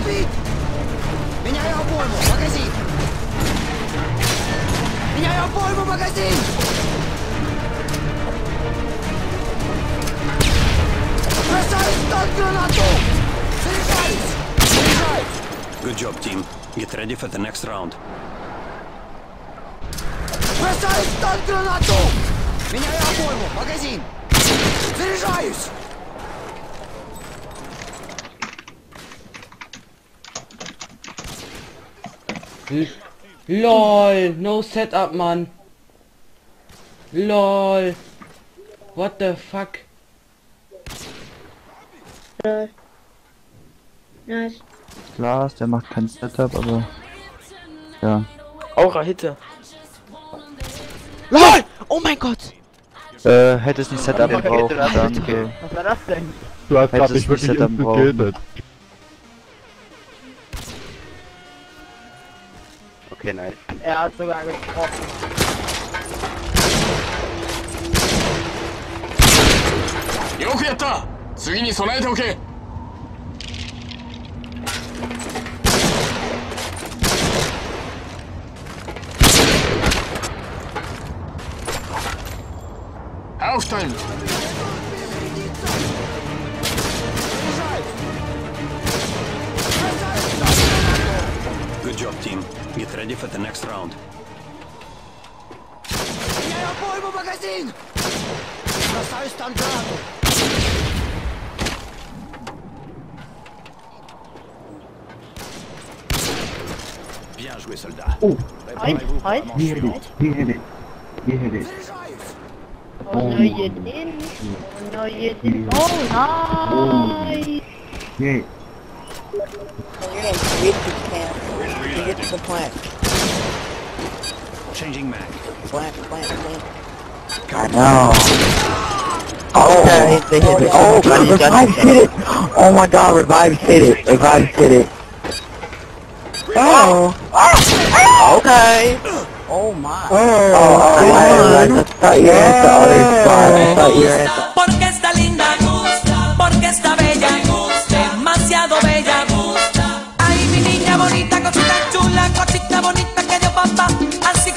убить! Меняю обойму! Магазин! Меняю обойму! Магазин! Бросаю стан гранату! Заряжаюсь! Заряжаюсь! Good job, team. Get ready for the next round. Бросаю стан гранату! Меняю обойму! Магазин! Заряжаюсь! L LOL, no setup, Mann. LOL. What the fuck? Nice. Glas, der macht kein Setup, aber ja. Aura Hitte. LOL! Oh mein Gott! Äh, hättest nicht Setup Ja, gebraucht, hätte das danke. Was war das denn? Du hast grad mich nicht wirklich Setup instant Okay, nein. Er hat sogar gesprochen. よくやった Get ready for the next round. Меняю обойму магазин! Бросаю стан-гранату! Bien joué, soldat. Eins, eins. He hit it, he hit it, he hit it. Заряжаюсь! Oh no, you didn't. Oh no, you didn't. Oh, nice. Yeah. Oh, you're gonna get this camp. You get to the plant. Changing mag. Plant, plant, plant. I know. Oh, oh okay. they hit it. Oh, Johnny, Johnny, Revive hit it! Oh my god, Revive hit it! Revive hit it! Oh! oh. Okay. Oh my. Oh, oh I, I thought you were at the other spot. I thought you were